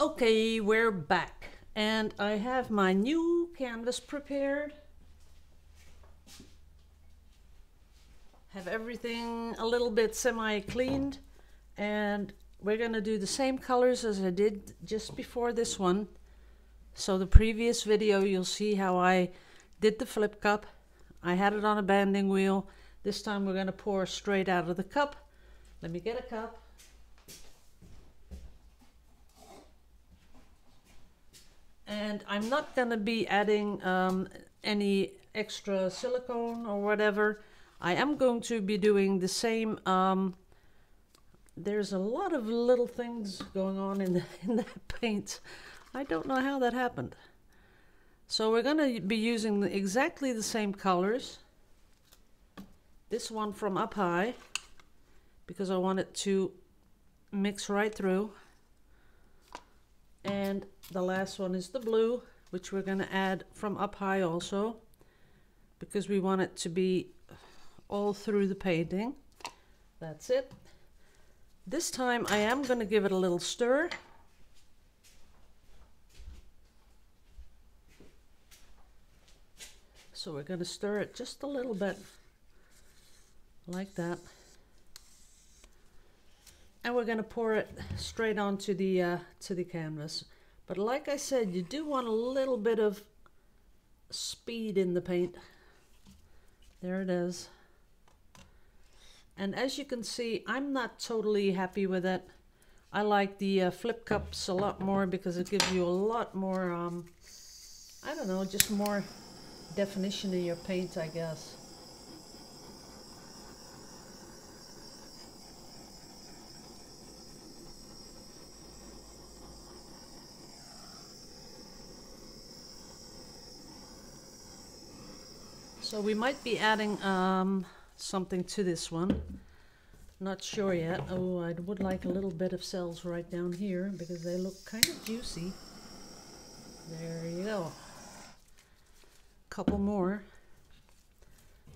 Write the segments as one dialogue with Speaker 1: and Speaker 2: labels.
Speaker 1: Okay, we're back. And I have my new canvas prepared. Have everything a little bit semi-cleaned. And we're going to do the same colors as I did just before this one. So the previous video, you'll see how I did the flip cup. I had it on a banding wheel. This time we're going to pour straight out of the cup. Let me get a cup. And I'm not going to be adding um, any extra silicone or whatever. I am going to be doing the same. Um, there's a lot of little things going on in, the, in that paint. I don't know how that happened. So we're going to be using exactly the same colors. This one from up high because I want it to mix right through. And the last one is the blue, which we're going to add from up high also, because we want it to be all through the painting. That's it. This time I am going to give it a little stir. So we're going to stir it just a little bit, like that. And we're going to pour it straight onto the uh, to the canvas. But like I said, you do want a little bit of speed in the paint. There it is. And as you can see, I'm not totally happy with it. I like the uh, flip cups a lot more because it gives you a lot more, um, I don't know, just more definition in your paint, I guess. So we might be adding um, something to this one. Not sure yet. Oh, I would like a little bit of cells right down here because they look kind of juicy. There you go. Couple more.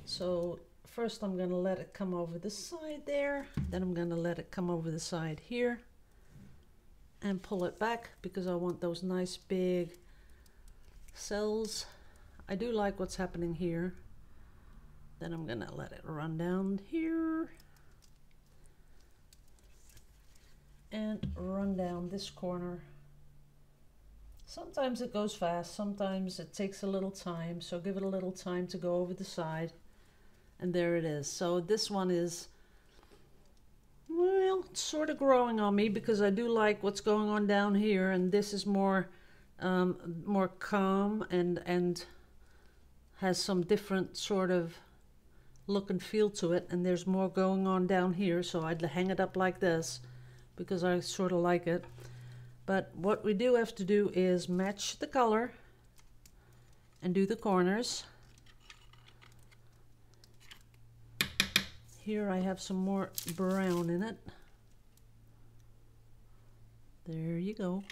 Speaker 1: So first I'm going to let it come over the side there. Then I'm going to let it come over the side here. And pull it back because I want those nice big cells. I do like what's happening here. Then I'm to let it run down here. And run down this corner. Sometimes it goes fast, sometimes it takes a little time, so give it a little time to go over the side. And there it is. So this one is, well, sort of growing on me because I do like what's going on down here, and this is more, um, more calm and and has some different sort of look and feel to it and there's more going on down here so I'd hang it up like this because I sort of like it. But what we do have to do is match the color and do the corners. Here I have some more brown in it. There you go.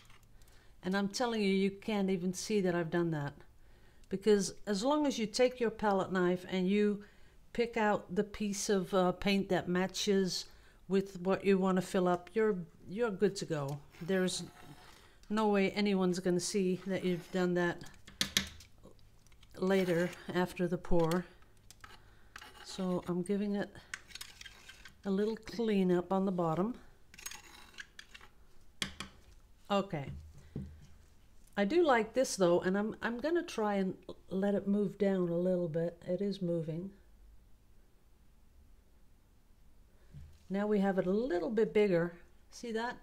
Speaker 1: And I'm telling you you can't even see that I've done that. Because as long as you take your palette knife and you pick out the piece of uh, paint that matches with what you want to fill up, you're you're good to go. There's no way anyone's going to see that you've done that later after the pour. So I'm giving it a little cleanup on the bottom. Okay. I do like this though, and I'm I'm gonna try and let it move down a little bit. It is moving. Now we have it a little bit bigger. See that?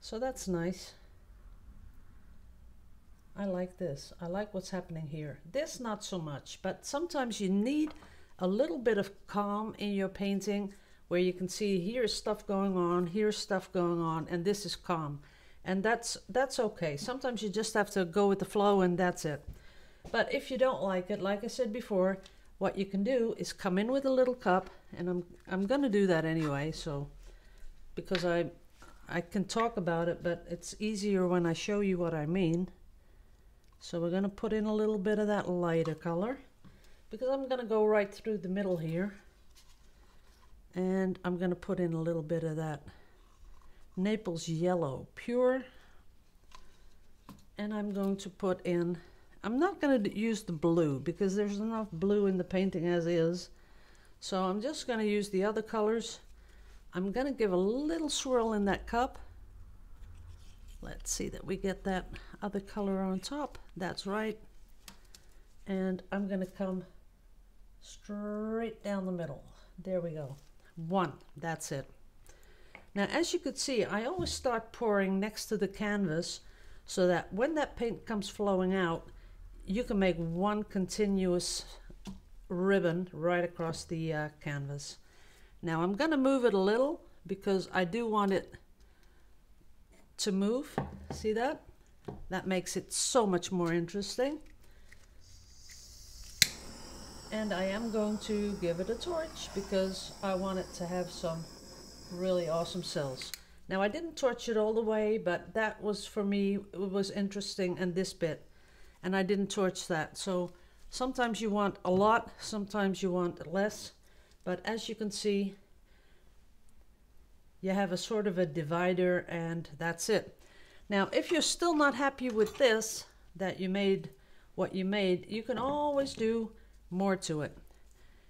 Speaker 1: So that's nice. I like this. I like what's happening here. This not so much, but sometimes you need a little bit of calm in your painting where you can see here's stuff going on, here's stuff going on, and this is calm. And that's that's okay. Sometimes you just have to go with the flow and that's it. But if you don't like it, like I said before, what you can do is come in with a little cup and I'm I'm gonna do that anyway so because I I can talk about it but it's easier when I show you what I mean so we're gonna put in a little bit of that lighter color because I'm gonna go right through the middle here and I'm gonna put in a little bit of that Naples Yellow Pure. And I'm going to put in, I'm not going to use the blue because there's enough blue in the painting as is. So I'm just going to use the other colors. I'm going to give a little swirl in that cup. Let's see that we get that other color on top. That's right. And I'm going to come straight down the middle. There we go. One, that's it. Now, as you could see, I always start pouring next to the canvas so that when that paint comes flowing out, you can make one continuous ribbon right across the uh, canvas. Now I'm going to move it a little because I do want it to move. See that? That makes it so much more interesting. And I am going to give it a torch because I want it to have some really awesome cells. Now I didn't torch it all the way, but that was for me, it was interesting and this bit. And I didn't torch that. So Sometimes you want a lot, sometimes you want less, but as you can see, you have a sort of a divider and that's it. Now, if you're still not happy with this, that you made what you made, you can always do more to it.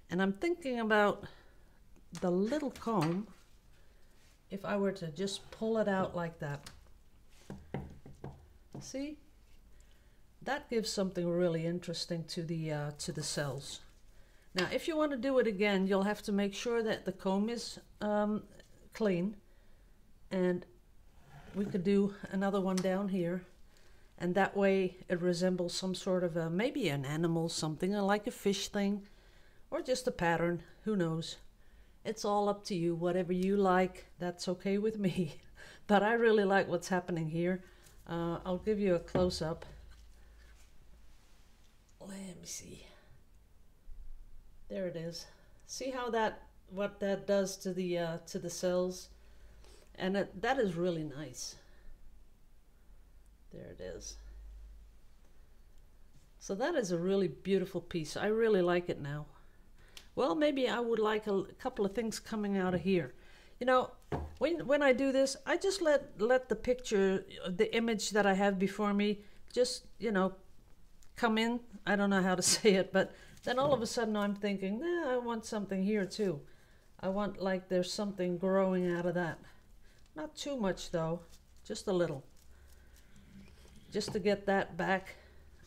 Speaker 1: And I'm thinking about the little comb, if I were to just pull it out like that. See? That gives something really interesting to the uh, to the cells. Now, if you want to do it again, you'll have to make sure that the comb is um, clean, and we could do another one down here, and that way it resembles some sort of a maybe an animal, something like a fish thing, or just a pattern. Who knows? It's all up to you. Whatever you like, that's okay with me. but I really like what's happening here. Uh, I'll give you a close up. Let me see. There it is. See how that what that does to the uh, to the cells, and it, that is really nice. There it is. So that is a really beautiful piece. I really like it now. Well, maybe I would like a, a couple of things coming out of here. You know, when when I do this, I just let let the picture, the image that I have before me, just you know, come in. I don't know how to say it, but then all of a sudden I'm thinking, nah, I want something here too. I want like there's something growing out of that. Not too much though, just a little. Just to get that back.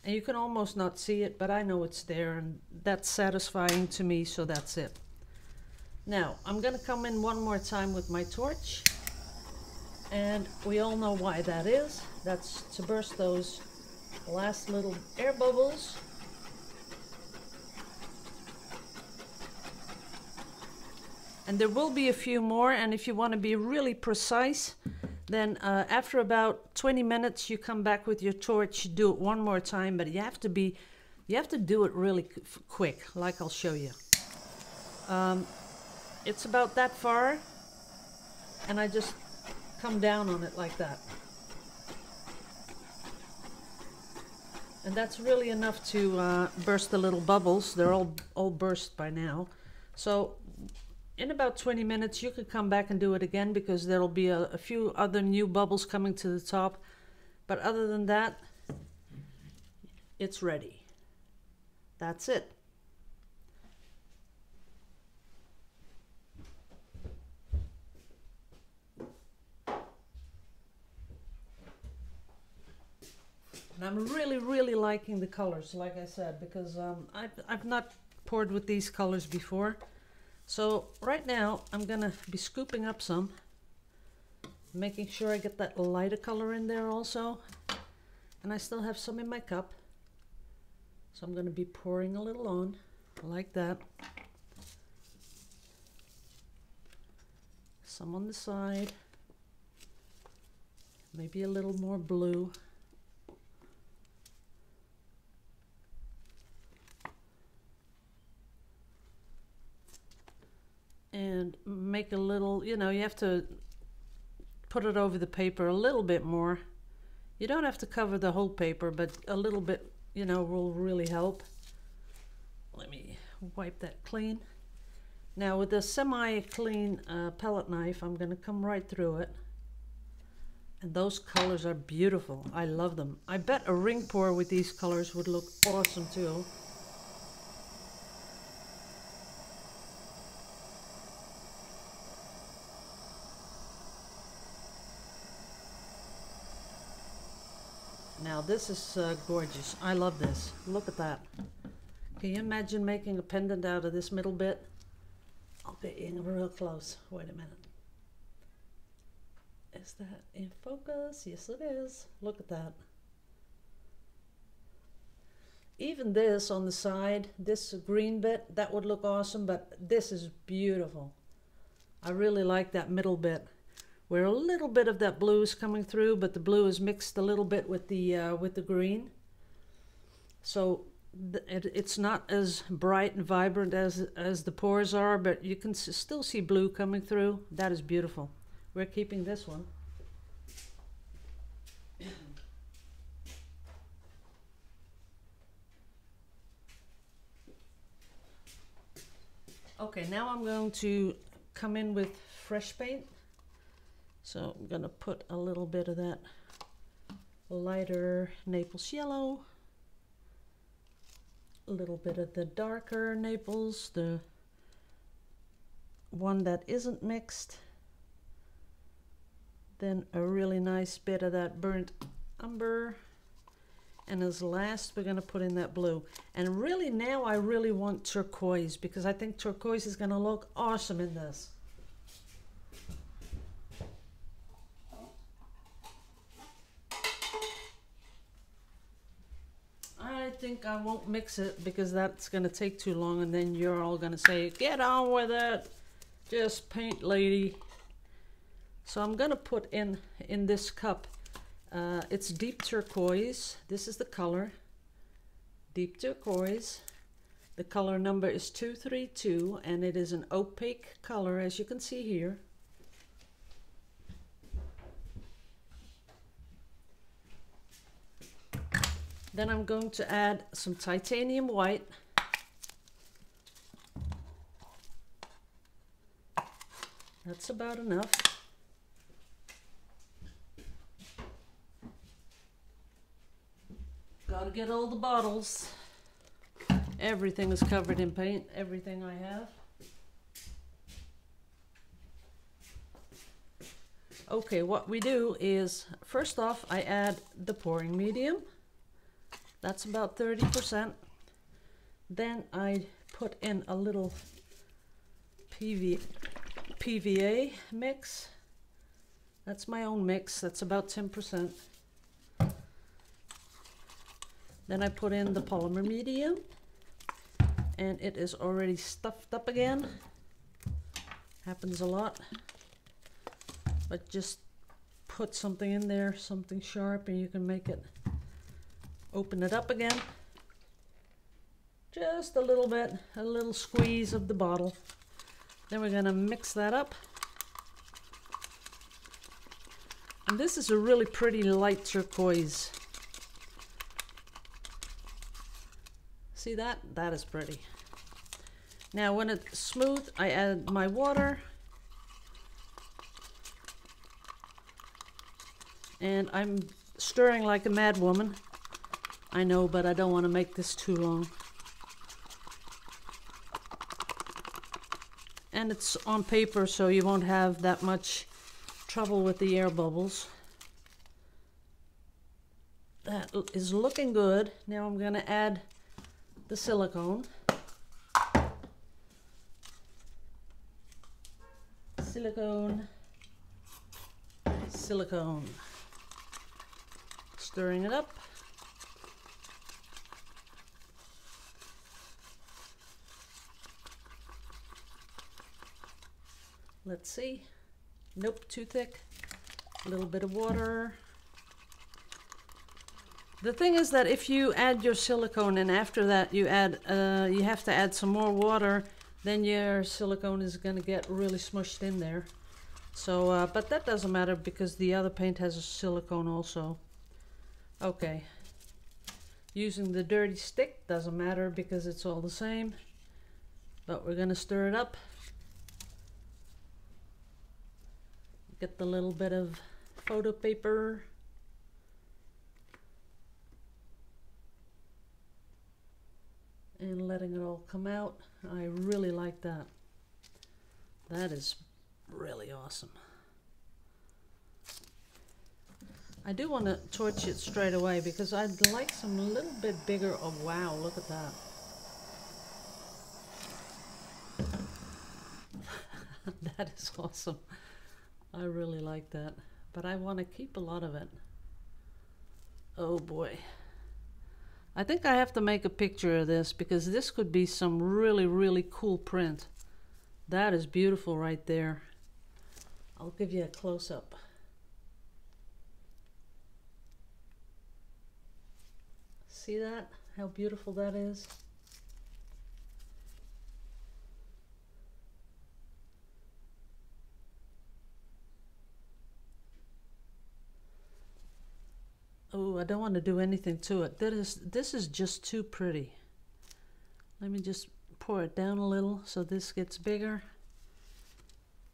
Speaker 1: And you can almost not see it, but I know it's there and that's satisfying to me, so that's it. Now, I'm gonna come in one more time with my torch. And we all know why that is. That's to burst those last little air bubbles. And there will be a few more, and if you want to be really precise, then uh, after about 20 minutes, you come back with your torch, do it one more time, but you have to be, you have to do it really quick, like I'll show you. Um, it's about that far, and I just come down on it like that. And that's really enough to uh, burst the little bubbles. They're all, all burst by now. So in about 20 minutes, you could come back and do it again because there'll be a, a few other new bubbles coming to the top. But other than that, it's ready. That's it. And I'm really, really liking the colors, like I said, because um, I've, I've not poured with these colors before. So right now, I'm to be scooping up some, making sure I get that lighter color in there also. And I still have some in my cup. So I'm to be pouring a little on, like that. Some on the side. Maybe a little more blue. and make a little, you know, you have to put it over the paper a little bit more. You don't have to cover the whole paper, but a little bit, you know, will really help. Let me wipe that clean. Now with the semi-clean uh, palette knife, I'm going to come right through it. And those colors are beautiful. I love them. I bet a ring pour with these colors would look awesome too. Now this is uh, gorgeous. I love this. Look at that. Can you imagine making a pendant out of this middle bit? I'll get you real close. Wait a minute. Is that in focus? Yes, it is. Look at that. Even this on the side, this green bit, that would look awesome, but this is beautiful. I really like that middle bit where a little bit of that blue is coming through, but the blue is mixed a little bit with the uh, with the green. So it, it's not as bright and vibrant as as the pours are, but you can still see blue coming through. That is beautiful. We're keeping this one. Okay, now I'm going to come in with fresh paint. So I'm going to put a little bit of that lighter Naples yellow, a little bit of the darker Naples, the one that isn't mixed, then a really nice bit of that burnt umber, and as last we're going to put in that blue. And really now I really want turquoise because I think turquoise is going to look awesome in this. Think I won't mix it because that's going to take too long and then you're all going to say, get on with it. Just paint lady. So I'm going to put in, in this cup, uh, it's deep turquoise. This is the color, deep turquoise. The color number is 232 and it is an opaque color as you can see here. Then I'm going to add some titanium white. That's about enough. Gotta get all the bottles. Everything is covered in paint, everything I have. Okay, what we do is, first off, I add the pouring medium. That's about 30%. Then I put in a little PV, PVA mix. That's my own mix. That's about 10%. Then I put in the polymer medium and it is already stuffed up again. Happens a lot. But just put something in there, something sharp and you can make it Open it up again. Just a little bit, a little squeeze of the bottle. Then we're gonna mix that up. And this is a really pretty light turquoise. See that? That is pretty. Now when it's smooth, I add my water. And I'm stirring like a mad woman. I know, but I don't want to make this too long. And it's on paper, so you won't have that much trouble with the air bubbles. That is looking good. Now I'm going to add the silicone. Silicone. Silicone. Stirring it up. Let's see. Nope, too thick. A little bit of water. The thing is that if you add your silicone and after that you add, uh, you have to add some more water, then your silicone is going to get really smushed in there. So, uh, but that doesn't matter because the other paint has a silicone also. Okay. Using the dirty stick doesn't matter because it's all the same. But we're going to stir it up. Get the little bit of photo paper. And letting it all come out. I really like that. That is really awesome. I do want to torch it straight away because I'd like some little bit bigger. Oh wow, look at that. that is awesome. I really like that. But I want to keep a lot of it. Oh boy. I think I have to make a picture of this because this could be some really, really cool print. That is beautiful right there. I'll give you a close-up. See that? How beautiful that is? Oh, I don't want to do anything to it. That is, this is just too pretty. Let me just pour it down a little so this gets bigger.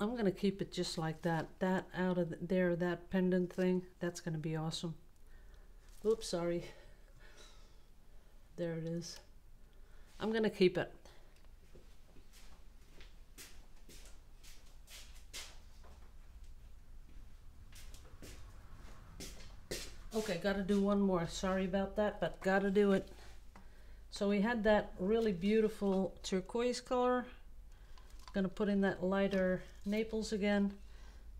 Speaker 1: I'm going to keep it just like that. That out of there, that pendant thing, that's going to be awesome. Oops, sorry. There it is. I'm going to keep it. Okay, gotta do one more. Sorry about that, but gotta do it. So we had that really beautiful turquoise color. Gonna put in that lighter Naples again,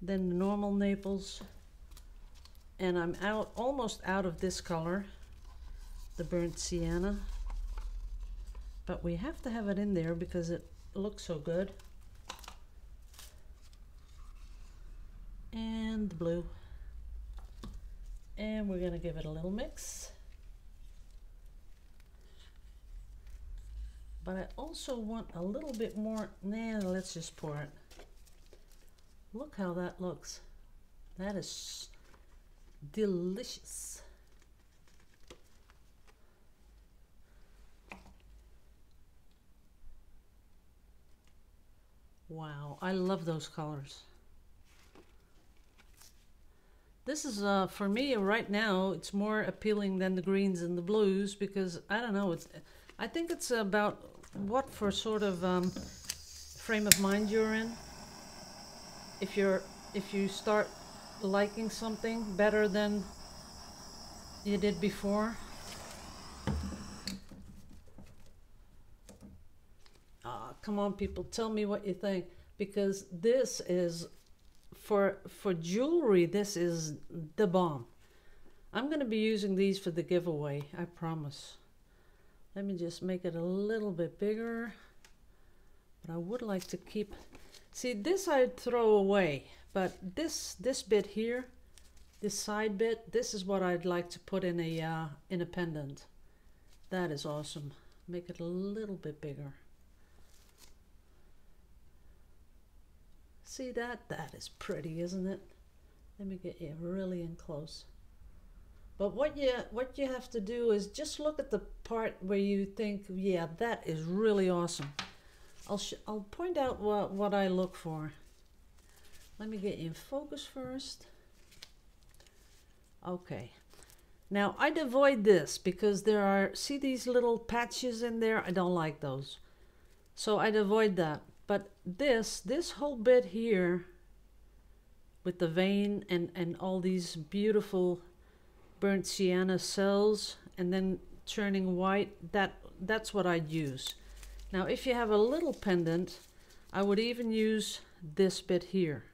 Speaker 1: then the normal Naples. And I'm out, almost out of this color, the burnt sienna. But we have to have it in there because it looks so good. And the blue and we're going to give it a little mix. But I also want a little bit more, nah, let's just pour it. Look how that looks. That is delicious. Wow, I love those colors. This is, uh, for me right now, it's more appealing than the greens and the blues because, I don't know, it's, I think it's about what for sort of um, frame of mind you're in. If you're, if you start liking something better than you did before. Ah, come on people, tell me what you think because this is for for jewelry, this is the bomb. I'm going to be using these for the giveaway, I promise. Let me just make it a little bit bigger. But I would like to keep... See, this I'd throw away. But this this bit here, this side bit, this is what I'd like to put in a, uh, in a pendant. That is awesome. Make it a little bit bigger. See that? That is pretty, isn't it? Let me get you really in close. But what you what you have to do is just look at the part where you think, yeah, that is really awesome. I'll I'll point out what what I look for. Let me get you in focus first. Okay. Now I'd avoid this because there are see these little patches in there. I don't like those, so I'd avoid that. But this, this whole bit here with the vein and, and all these beautiful burnt sienna cells and then turning white, that that's what I'd use. Now if you have a little pendant, I would even use this bit here.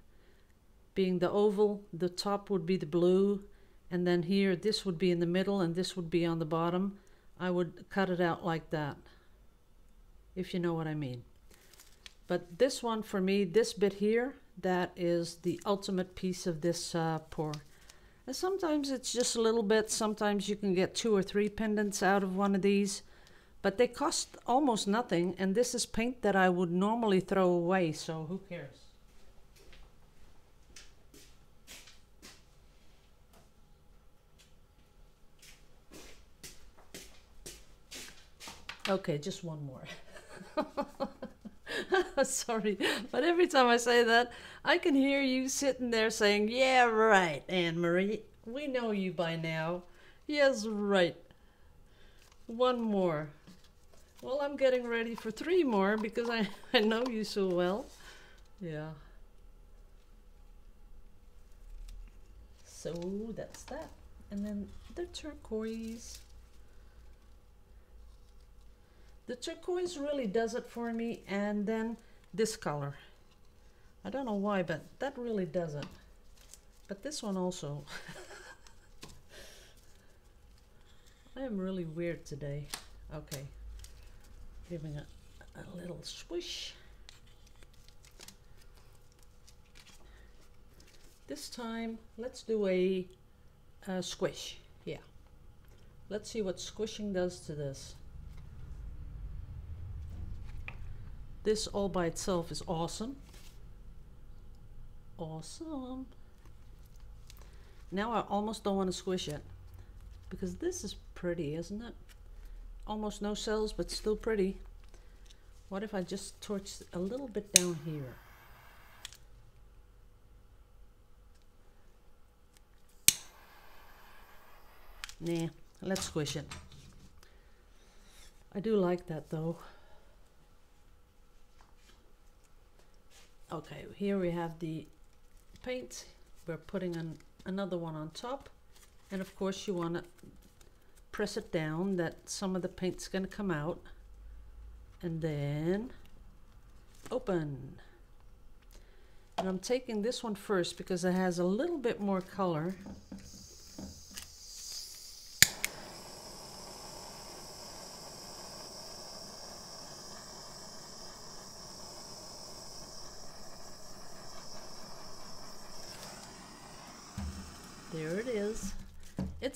Speaker 1: Being the oval, the top would be the blue, and then here this would be in the middle and this would be on the bottom. I would cut it out like that, if you know what I mean. But this one for me, this bit here, that is the ultimate piece of this uh, pour. And sometimes it's just a little bit, sometimes you can get two or three pendants out of one of these, but they cost almost nothing, and this is paint that I would normally throw away, so who cares? Okay, just one more. Sorry, but every time I say that, I can hear you sitting there saying, Yeah, right, Annemarie. We know you by now. Yes, right. One more. Well, I'm getting ready for three more because I, I know you so well. Yeah. So that's that. And then the turquoise. The turquoise really does it for me. And then this color. I don't know why, but that really doesn't. But this one also. I am really weird today. Okay. Giving it a little swish. This time, let's do a, a squish. Yeah. Let's see what squishing does to this. This all by itself is awesome. Awesome. Now I almost don't want to squish it because this is pretty, isn't it? Almost no cells, but still pretty. What if I just torch a little bit down here? Nah, let's squish it. I do like that though. Okay, here we have the paint. We're putting an, another one on top. And of course you want to press it down that some of the paint's going to come out. And then open. And I'm taking this one first because it has a little bit more color. There it is.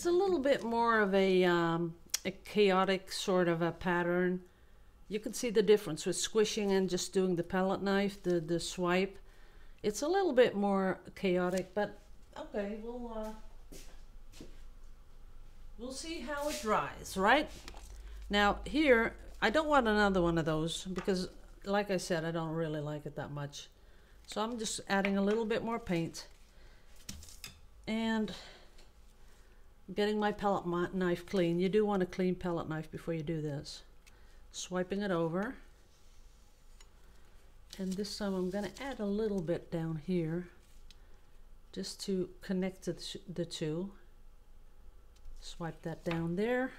Speaker 1: It's a little bit more of a, um, a chaotic sort of a pattern. You can see the difference with squishing and just doing the palette knife, the, the swipe. It's a little bit more chaotic, but okay, we'll, uh, we'll see how it dries, right? Now here, I don't want another one of those because like I said, I don't really like it that much. So I'm just adding a little bit more paint and getting my palette knife clean. You do want a clean palette knife before you do this. Swiping it over. And this time I'm going to add a little bit down here just to connect the two. Swipe that down there.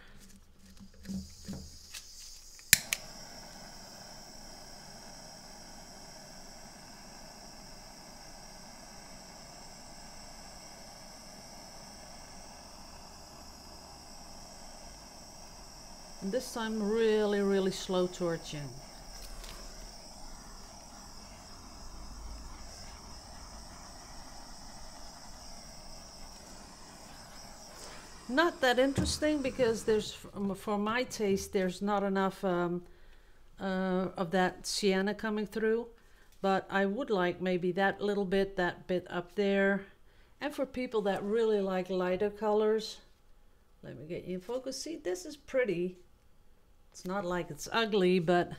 Speaker 1: And this time really, really slow torching. Not that interesting because there's, um, for my taste, there's not enough um, uh, of that sienna coming through. But I would like maybe that little bit, that bit up there. And for people that really like lighter colors, let me get you in focus. See, this is pretty. It's not like it's ugly, but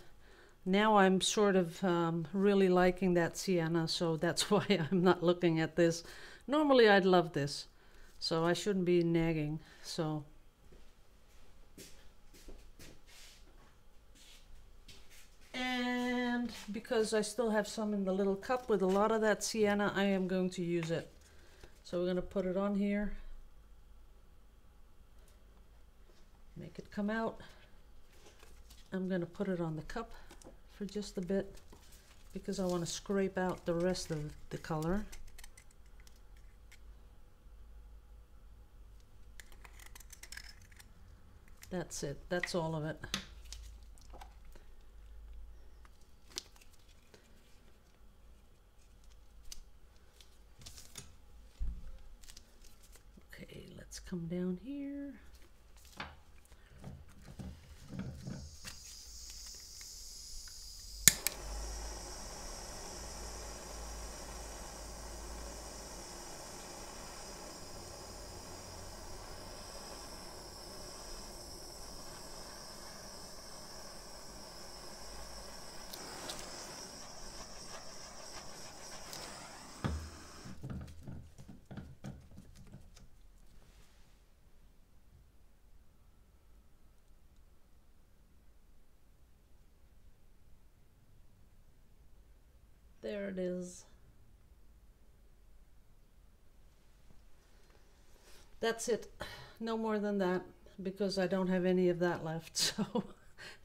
Speaker 1: now I'm sort of um, really liking that sienna, so that's why I'm not looking at this. Normally I'd love this, so I shouldn't be nagging. So And because I still have some in the little cup with a lot of that sienna, I am going to use it. So we're going to put it on here. Make it come out. I'm going to put it on the cup for just a bit because I want to scrape out the rest of the color. That's it. That's all of it. Okay, let's come down here. There it is. That's it. No more than that because I don't have any of that left. So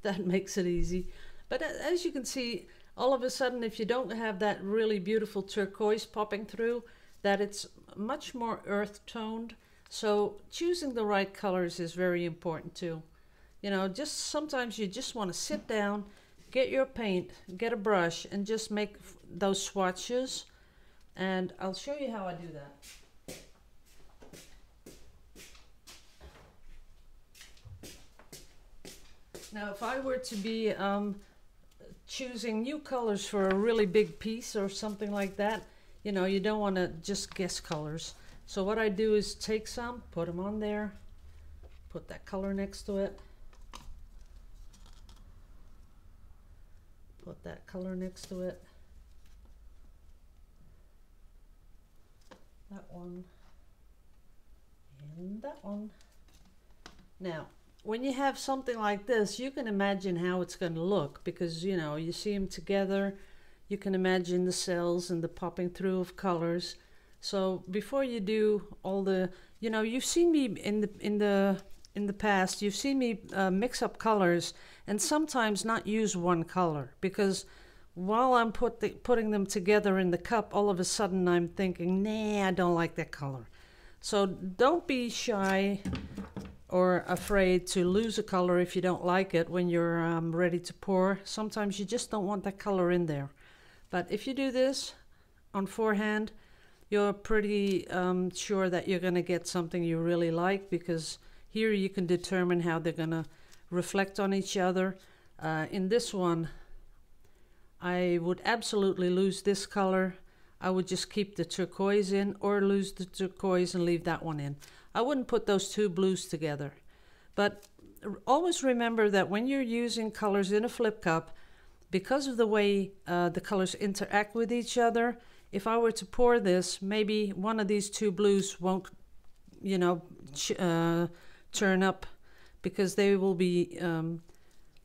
Speaker 1: that makes it easy. But as you can see, all of a sudden, if you don't have that really beautiful turquoise popping through, that it's much more earth toned. So choosing the right colors is very important too. You know, just sometimes you just want to sit down, get your paint, get a brush, and just make those swatches. And I'll show you how I do that. Now, if I were to be um, choosing new colors for a really big piece or something like that, you know, you don't want to just guess colors. So what I do is take some, put them on there, put that color next to it, put that color next to it, that one, and that one. Now, when you have something like this, you can imagine how it's going to look because, you know, you see them together, you can imagine the cells and the popping through of colors. So before you do all the, you know, you've seen me in the in the in the past, you've seen me uh, mix up colors and sometimes not use one color because while I'm put the, putting them together in the cup, all of a sudden I'm thinking, nah, I don't like that color. So don't be shy or afraid to lose a color if you don't like it when you're um, ready to pour. Sometimes you just don't want that color in there. But if you do this on forehand, you're pretty um, sure that you're going to get something you really like because here you can determine how they're going to reflect on each other. Uh, in this one, I would absolutely lose this color. I would just keep the turquoise in or lose the turquoise and leave that one in. I wouldn't put those two blues together. But always remember that when you're using colors in a flip cup, because of the way uh, the colors interact with each other, if I were to pour this, maybe one of these two blues won't, you know, uh, turn up because they will be um,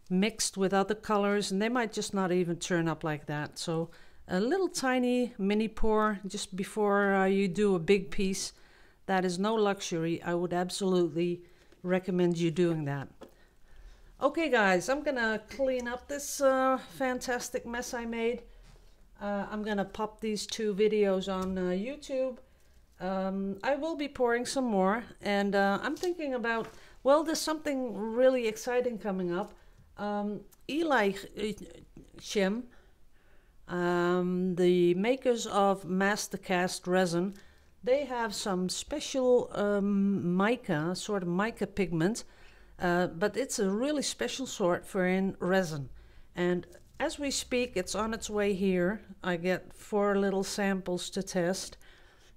Speaker 1: mixed with other colors and they might just not even turn up like that. So a little tiny mini pour just before uh, you do a big piece that is no luxury. I would absolutely recommend you doing that. Okay, guys, I'm gonna clean up this uh, fantastic mess I made. Uh, I'm gonna pop these two videos on uh, YouTube. Um, I will be pouring some more, and uh, I'm thinking about well, there's something really exciting coming up. Um, Eli Shim, um, the makers of Mastercast resin, they have some special um, mica, sort of mica pigment, uh, but it's a really special sort for in resin. And as we speak, it's on its way here. I get four little samples to test,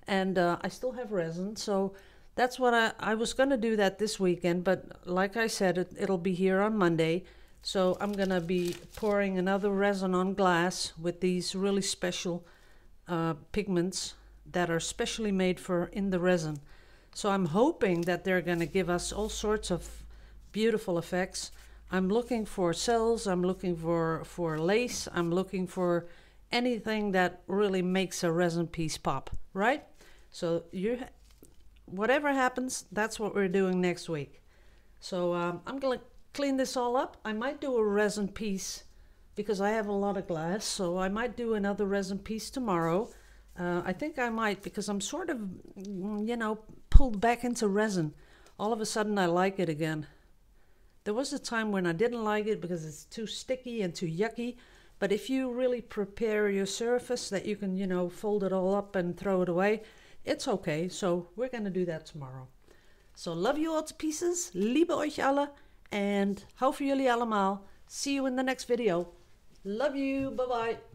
Speaker 1: and uh, I still have resin. So that's what I, I was going to do that this weekend, but like I said, it, it'll be here on Monday. So I'm going to be pouring another resin on glass with these really special uh, pigments that are specially made for in the resin. So I'm hoping that they're going to give us all sorts of beautiful effects. I'm looking for cells, I'm looking for, for lace, I'm looking for anything that really makes a resin piece pop, right? So you, whatever happens, that's what we're doing next week. So um, I'm going to clean this all up. I might do a resin piece because I have a lot of glass, so I might do another resin piece tomorrow. Uh, I think I might because I'm sort of, mm, you know, pulled back into resin. All of a sudden, I like it again. There was a time when I didn't like it because it's too sticky and too yucky. But if you really prepare your surface that you can, you know, fold it all up and throw it away, it's okay. So we're to do that tomorrow. So love you all to pieces. Liebe euch alle. And hou voor jullie allemaal. See you in the next video. Love you. Bye-bye.